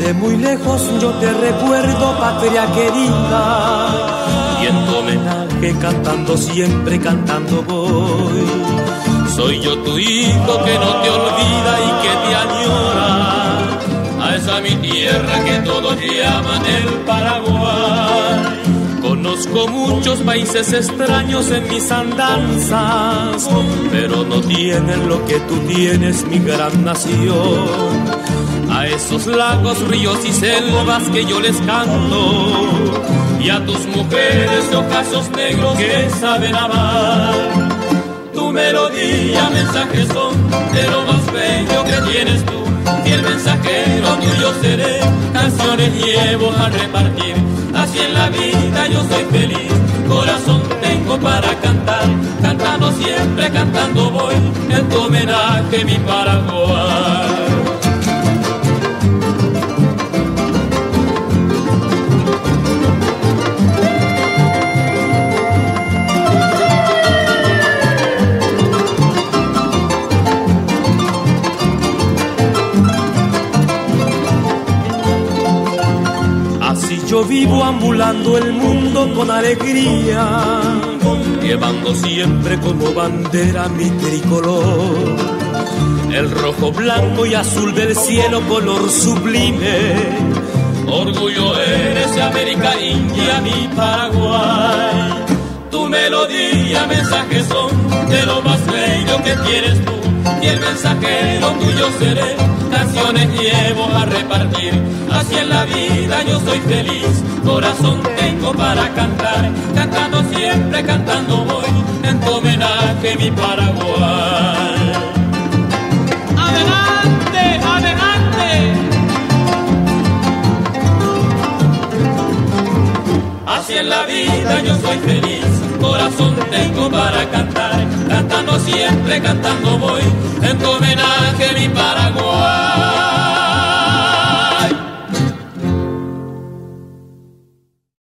Desde muy lejos yo te recuerdo, patria querida, y homenaje cantando siempre, cantando voy. Soy yo tu hijo que no te olvida y que te añora, a esa mi tierra que todos llaman el Paraguay. Conozco muchos países extraños en mis andanzas, pero no tienen lo que tú tienes, mi gran nación a esos lagos, ríos y selvas que yo les canto, y a tus mujeres de ocasos negros que saben amar. Tu melodía, mensajes son de lo más bello que tienes tú, y el mensajero tuyo seré, canciones llevo a repartir, así en la vida yo soy feliz, corazón tengo para cantar, cantando siempre, cantando voy, en tu homenaje mi Paraguay. Yo vivo ambulando el mundo con alegría, llevando siempre como bandera mi tricolor. El rojo, blanco y azul del cielo, color sublime. Orgullo eres de América India, mi Paraguay. Tu melodía, mensajes son de lo más bello que tienes tú. Y el mensajero tuyo seré, canciones llevo a repartir. Así en la vida yo soy feliz, corazón tengo para cantar. Cantando siempre, cantando voy, en tu homenaje mi Paraguay. ¡Adelante, adelante! Así en la vida yo soy feliz, corazón tengo para cantar. Cantando siempre, cantando voy, en tu homenaje mi Paraguay.